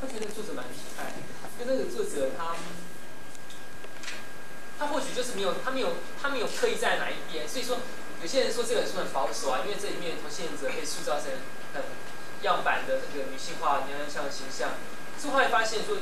他觉得作者蛮厉害，因为那个作者他，他或许就是没有，他没有，他没有刻意在哪一边，所以说有些人说这本书很保守啊，因为这里面同性恋者被塑造成很样板的这个女性化娘娘腔的形象，之后来发现说，